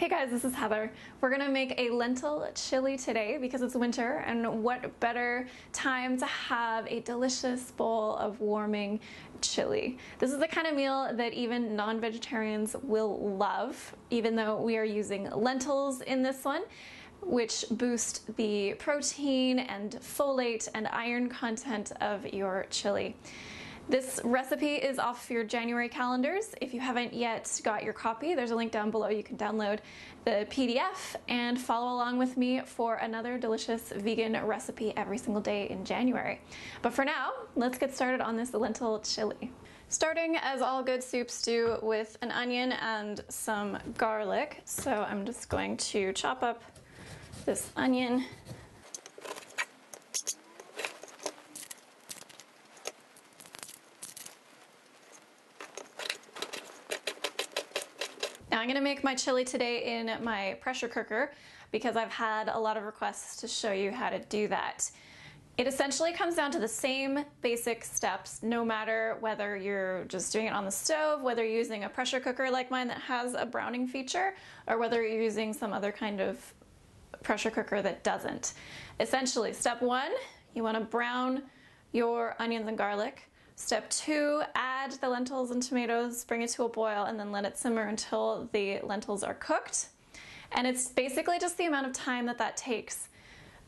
Hey guys, this is Heather. We're gonna make a lentil chili today because it's winter and what better time to have a delicious bowl of warming chili. This is the kind of meal that even non-vegetarians will love, even though we are using lentils in this one which boost the protein and folate and iron content of your chili. This recipe is off your January calendars. If you haven't yet got your copy, there's a link down below. You can download the PDF and follow along with me for another delicious vegan recipe every single day in January. But for now, let's get started on this lentil chili. Starting as all good soups do with an onion and some garlic. So I'm just going to chop up this onion I'm gonna make my chili today in my pressure cooker because I've had a lot of requests to show you how to do that. It essentially comes down to the same basic steps, no matter whether you're just doing it on the stove, whether you're using a pressure cooker like mine that has a browning feature, or whether you're using some other kind of pressure cooker that doesn't. Essentially, step one, you wanna brown your onions and garlic. Step two, add the lentils and tomatoes, bring it to a boil, and then let it simmer until the lentils are cooked. And it's basically just the amount of time that that takes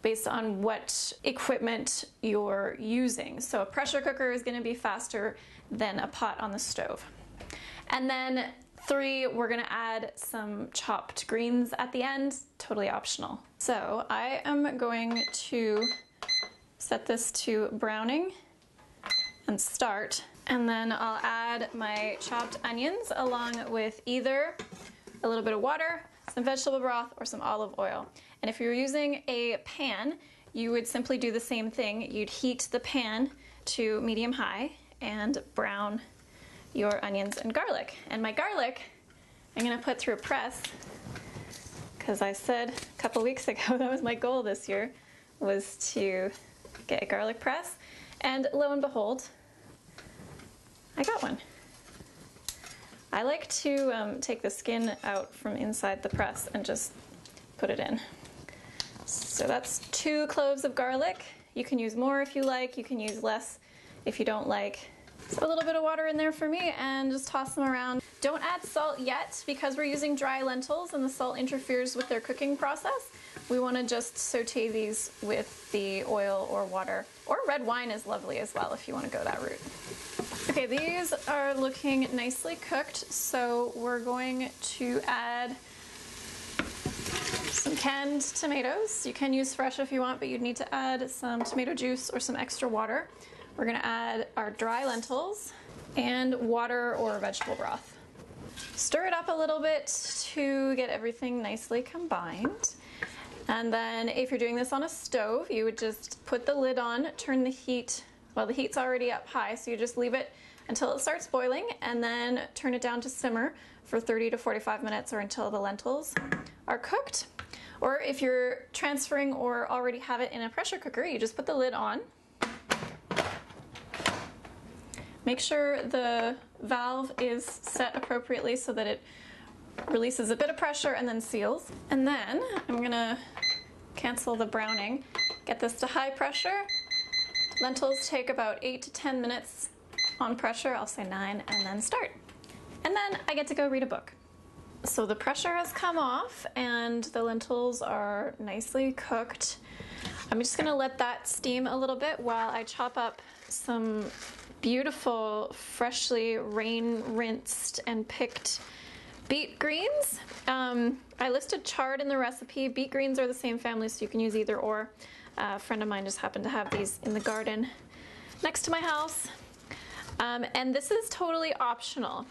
based on what equipment you're using. So a pressure cooker is gonna be faster than a pot on the stove. And then three, we're gonna add some chopped greens at the end, totally optional. So I am going to set this to browning and start. And then I'll add my chopped onions along with either a little bit of water, some vegetable broth, or some olive oil. And if you're using a pan, you would simply do the same thing. You'd heat the pan to medium high and brown your onions and garlic. And my garlic, I'm gonna put through a press because I said a couple weeks ago that was my goal this year was to get a garlic press. And lo and behold, I got one. I like to um, take the skin out from inside the press and just put it in. So that's two cloves of garlic. You can use more if you like, you can use less if you don't like. So a little bit of water in there for me and just toss them around. Don't add salt yet because we're using dry lentils and the salt interferes with their cooking process. We want to just saute these with the oil or water. Or red wine is lovely as well if you want to go that route. Okay, these are looking nicely cooked, so we're going to add some canned tomatoes. You can use fresh if you want, but you'd need to add some tomato juice or some extra water. We're gonna add our dry lentils and water or vegetable broth. Stir it up a little bit to get everything nicely combined. And then if you're doing this on a stove, you would just put the lid on, turn the heat, well the heat's already up high, so you just leave it until it starts boiling and then turn it down to simmer for 30 to 45 minutes or until the lentils are cooked. Or if you're transferring or already have it in a pressure cooker, you just put the lid on. Make sure the valve is set appropriately so that it releases a bit of pressure and then seals. And then I'm gonna cancel the browning, get this to high pressure. Lentils take about eight to 10 minutes on pressure, I'll say nine, and then start. And then I get to go read a book. So the pressure has come off and the lentils are nicely cooked. I'm just gonna let that steam a little bit while I chop up some beautiful, freshly rain rinsed and picked beet greens. Um, I listed chard in the recipe. Beet greens are the same family, so you can use either or. A friend of mine just happened to have these in the garden next to my house. Um, and this is totally optional.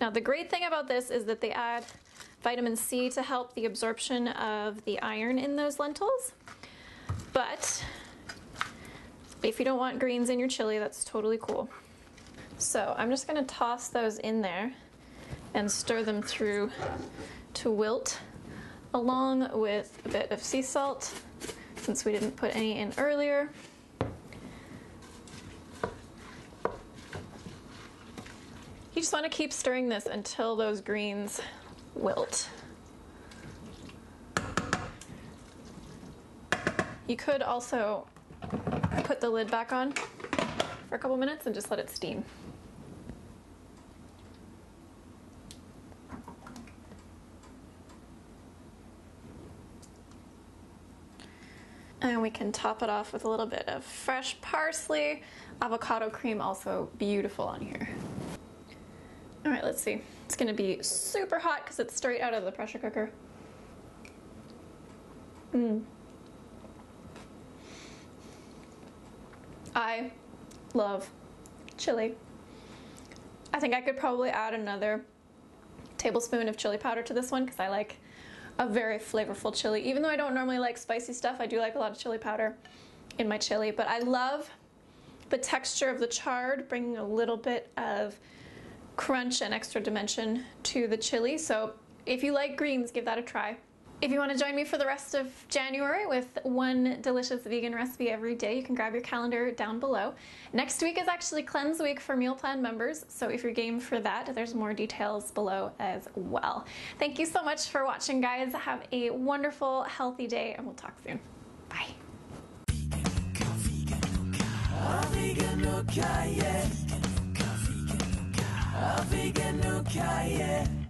Now the great thing about this is that they add vitamin C to help the absorption of the iron in those lentils. But if you don't want greens in your chili, that's totally cool. So I'm just gonna toss those in there and stir them through to wilt along with a bit of sea salt since we didn't put any in earlier. You just want to keep stirring this until those greens wilt. You could also put the lid back on for a couple minutes and just let it steam. And we can top it off with a little bit of fresh parsley. Avocado cream also beautiful on here. All right, let's see. It's gonna be super hot because it's straight out of the pressure cooker. Mmm. I love chili. I think I could probably add another tablespoon of chili powder to this one because I like a very flavorful chili. Even though I don't normally like spicy stuff, I do like a lot of chili powder in my chili. But I love the texture of the chard, bringing a little bit of crunch and extra dimension to the chili. So if you like greens, give that a try. If you want to join me for the rest of January with one delicious vegan recipe every day, you can grab your calendar down below. Next week is actually cleanse week for meal plan members, so if you're game for that, there's more details below as well. Thank you so much for watching, guys. Have a wonderful, healthy day, and we'll talk soon. Bye. vegan